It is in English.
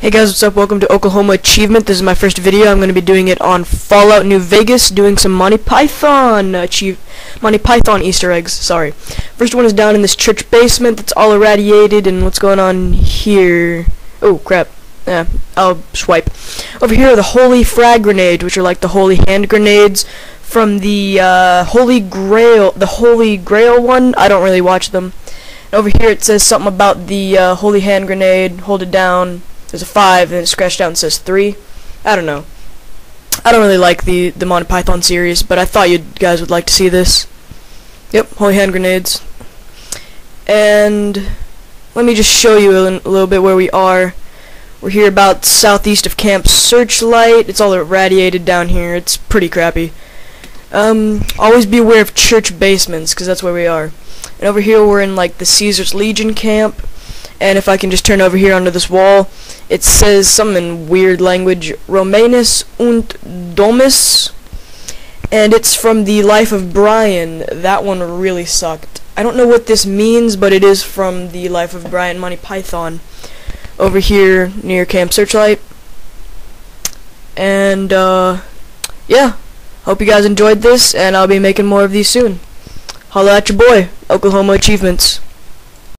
Hey guys, what's up? Welcome to Oklahoma Achievement. This is my first video. I'm going to be doing it on Fallout New Vegas, doing some Monty Python achieve Monty Python Easter eggs. Sorry. First one is down in this church basement that's all irradiated, and what's going on here? Oh crap. Yeah, I'll swipe. Over here are the holy frag grenades, which are like the holy hand grenades from the uh, Holy Grail, the Holy Grail one. I don't really watch them. Over here it says something about the uh, holy hand grenade. Hold it down there's a 5, and it scratched out and says 3. I don't know. I don't really like the, the Monty Python series, but I thought you guys would like to see this. Yep, holy hand grenades. And let me just show you a, a little bit where we are. We're here about southeast of Camp Searchlight. It's all irradiated down here. It's pretty crappy. Um, always be aware of church basements, because that's where we are. And over here we're in, like, the Caesar's Legion camp. And if I can just turn over here onto this wall, it says some in weird language, Romanus und Domus, and it's from the Life of Brian. That one really sucked. I don't know what this means, but it is from the Life of Brian Monty Python. Over here near Camp Searchlight. And, uh, yeah. Hope you guys enjoyed this, and I'll be making more of these soon. Holla at your boy, Oklahoma Achievements.